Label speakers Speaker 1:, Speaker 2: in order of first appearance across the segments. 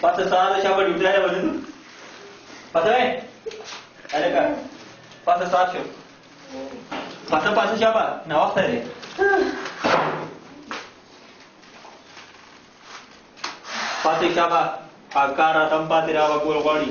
Speaker 1: پته سهار شا په ډوټه یې ولې پته وې اله کا پته سهار شو پته پته شا په نا وخت دی پته
Speaker 2: شا په کار اتم
Speaker 3: پاتې راو کول غواړي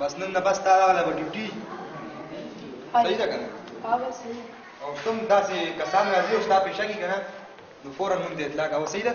Speaker 3: بس نن نه بس تا راغله به ډیوټي صحیح ده
Speaker 2: که نه
Speaker 3: او کوم داسې کسان راځي او ستا پیشه کي که نه نو فورا مونږ ته اطلاع کوه صحیح ده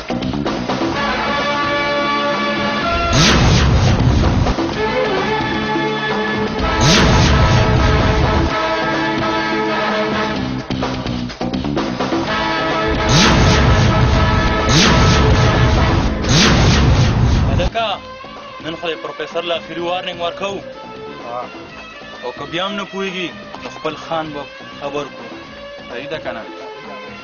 Speaker 4: سر لا اخري وارننګ ورکو او که بیا هم نه پوهېږي نو خپل خان به خبر کړو صحیح ده که نه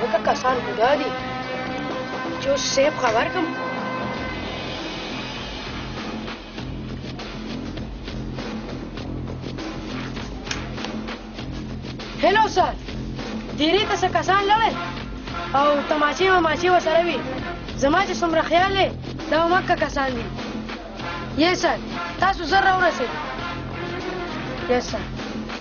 Speaker 2: هلکه کسان خو دا دي چې اوس صیب خبر کړم هلو سر دیرې ته څه کسان لړی او تماچې وماچې ورسره وي زما چې څومره خیال دی دا مکه کسان دي یې سر تاسو زر راورسېد یې سر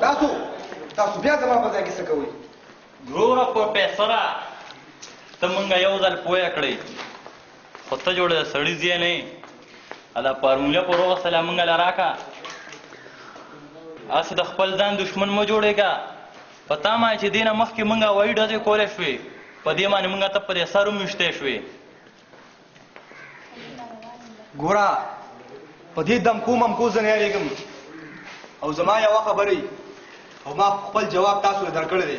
Speaker 3: تاسو تاسو بیا زما په ځای کې څه کوئ
Speaker 4: وروره پروفیسره ته مونږ یو ځل پوه کړی خو ته جوړه د سړي ځای نه الا فارموله پر وغه سلام مونږ لراکا اس د خپل ځان دشمن مو جوړېګا پتا ما چې دینه مخکې مونږه وای ډزې کولې شوې په دې باندې مونږه ته پر سر مشته شوې
Speaker 3: ګورا په دې دم کوم هم کو زنه یریګم او زما یو خبرې او ما خپل جواب تاسو ته درکړی دی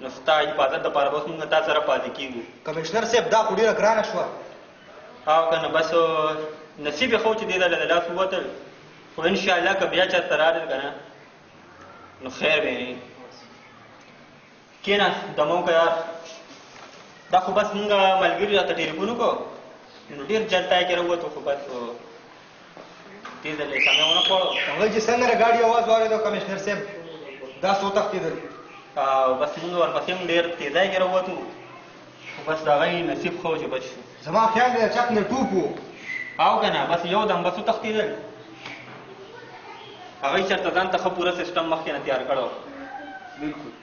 Speaker 3: نو ستا حفاظت لپاره به اوس موږ تا سره پاتې کېږو
Speaker 5: کمشنر صاحب دا خو ډېره ګرانه شوه
Speaker 3: او که نه بس نصیب یې ښه و چې دې ځله د لاس ووتل خو انشاءالله که بیا چېرته راغلل که نه نو خیر به یې کېنه دمه وکړه یار دا خو بس موږ ملګري راته ټلیفون وکړو نو ډېر جلد تای کې راووتو خو بس تیز دی سمه ونه خوړو
Speaker 5: هغه چې څنګه د ګاډي आवाज واورېدو کمشنر صاحب دا سو تختیدل
Speaker 3: او بس موږ ورپسې موږ ډېر تیزای کې راووتو بس د هغه نصیب خو چې بچ شو
Speaker 5: زما خیال دی چک نه ټوپ وو
Speaker 3: او که نه بس یو دم بس وتښتېدل هغوی چېرته ځان ته ښه پوره سیسټم مخکې نه تیار کړی
Speaker 5: بالکل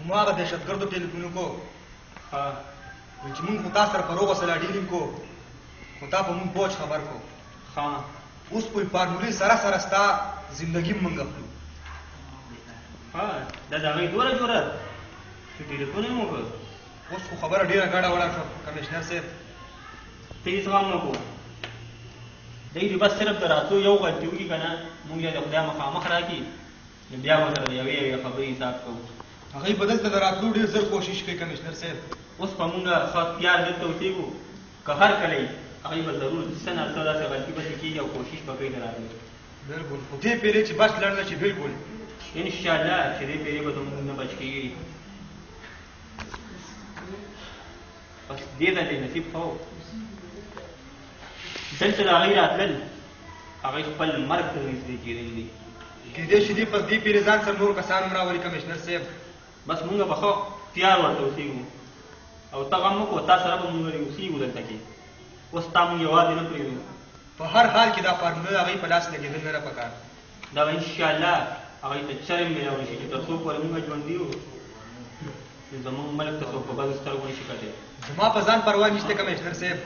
Speaker 3: همو
Speaker 5: هغه دهشتګردو ټیلیفون وکړو
Speaker 3: ها
Speaker 5: وی چې مونږ خو تا سره په روغه سلا ډیلینګ کو خو تا په مونږ پوچ خبر کو
Speaker 3: ها
Speaker 5: اوس په فارمولې سره سره ستا زندگی مونږ خپلو
Speaker 3: ها دا دا غي دوره جوړه چې ټلیفون مو کو
Speaker 5: اوس خو خبره ډیره غاډه وړه شو کمشنر صاحب
Speaker 3: ته یې سلام وکړو دی بس صرف دراتو یو غلطي وکړي کنه مونږ یې د خدای مخامخ راکی نو بیا به سره د یوې یوې خبرې حساب کوو.
Speaker 5: هغوی به دلته د راتلو ډېر زر کوشش کوي کمشنر صیب.
Speaker 3: اوس خو موږ ښه تیار دلته اوسېږو، که هر کله یې هغوی به ضرور څه نه څه داسې غلطي بلطي کېږي او کوشش به کوي د
Speaker 5: راتلو. بلکل، خو دې پېرې چې بس لړ نه شي، بلکل.
Speaker 3: ان شاء الله چې دې پېرې به زموږ نه بچ کېږي. بس دې ځل یې نصیب ښه و دلته د هغوی راتلل هغوی خپل مرګ ته نږدې کېدل دي
Speaker 5: کېدای شي دې پس دې پېرې ځان سره نور کسان هم راولي کمشنر صاحب
Speaker 3: بس مونږ به ښه تیار ورته اوسېږو او ته غم مه کوه تا سره به مونږ اوسېږو دلته کې اوس تا مونږ یوازې نه پرېږدو
Speaker 5: په هر حال کې دا فارموله د هغوی په لاس لګېدل نه ده
Speaker 3: په کار. دغه ان شاء الله هغوی ته چرم ملاو نشي چې تر څو پورې موږ ژوندي یو نو زموږ ملک ته څوک په بدو سترګو نشي کتلی.
Speaker 5: زما په ځان پروا نشته کمشنر صاحب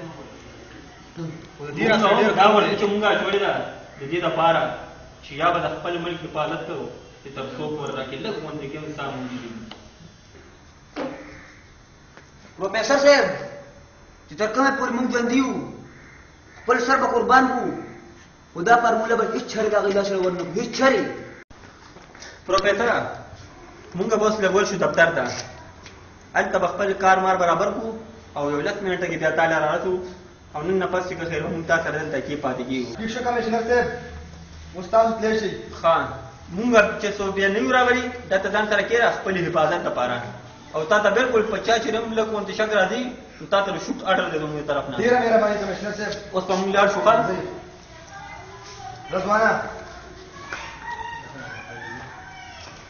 Speaker 5: خو د دې را سره ډېر
Speaker 3: دا ورته چې موږ اچولې ده د دې لپاره چې یا به د خپل ملک حفاظت کوو چې تر څو پورې راکې لږ غوندې کې انسان موجود
Speaker 6: پروفیسور صاحب چې تر کومه پورې موږ ژوندي یو خپل سر به قربان کړو خو دا فارموله به هېڅ چېرې د هغوی لاسونه ورنه کړو هېڅ چېرې
Speaker 3: پروفیسره موږ به اوس لګول شو دفتر ته هلته به خپل کار مار برابر کړو او یو لس منټه کې بیا تاله راتو او نن نه پس که خیر وه موږ تا سره دلته کې پاتې کېږو.
Speaker 5: ټیک شو کمشنر صیب اوس تاسو تلې شئ.
Speaker 3: ښه موږ چې څو بیا نه یو راغلي دا ته ځان سره کېره خپلې حفاظت لپاره او تا ته بلکل په چا چې هم لږ غونته شک راځي نو تا ته د شوټ آرډر دی زموږ طرف نه.
Speaker 5: ډېره مهرباني کمشنر صیب.
Speaker 3: اوس به موږ لاړ شو ښه.
Speaker 5: رضوانه.